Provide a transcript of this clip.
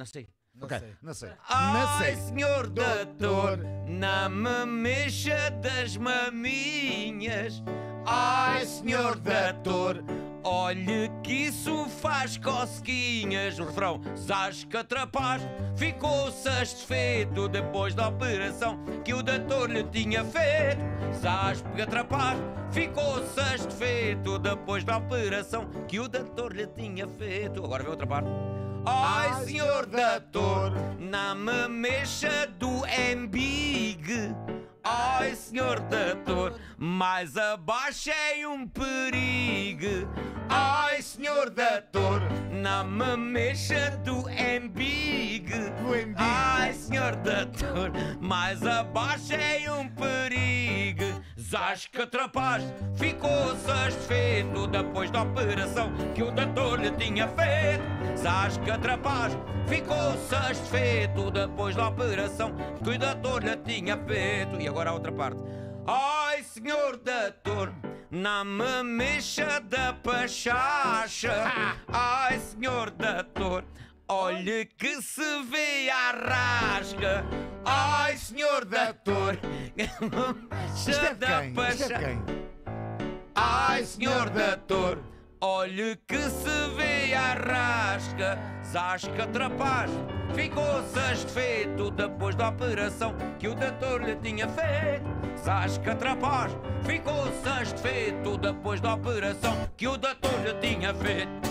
Não sei. Não ok, sei. não sei. Não Ai, sei. senhor Doutor. doutor, não me mexa das maminhas. Ai, senhor doutor, olhe que isso faz cosquinhas. O refrão, zasca trapaz, ficou satisfeito depois da operação que o doutor lhe tinha feito. Zasca trapaz, ficou satisfeito depois da operação que o doutor lhe tinha feito. Agora vem outra parte. Ai, senhor doutor, não me mexa do embig. Ai, senhor doutor, mais abaixo é um perigo. Ai, senhor doutor, não me mexa do embig. Do embigo. Ai, senhor doutor, mais abaixo é um perigo. Zasca trapaz, ficou satisfeito depois da operação que o doutor lhe tinha feito. Zasca trapaz, ficou satisfeito depois da operação que o doutor lhe tinha feito. E agora a outra parte. Ai, senhor doutor, não me mexa da pachacha. Ai, senhor doutor, olhe que se vê a rasga. Senhor doutor, Isto é de quem? Isto é de quem? Ai, senhor doutor, olhe que se vê a rasga. Zasca trapaz, ficou satisfeito depois da operação que o doutor lhe tinha feito. Zasca trapaz, ficou satisfeito depois da operação que o doutor lhe tinha feito.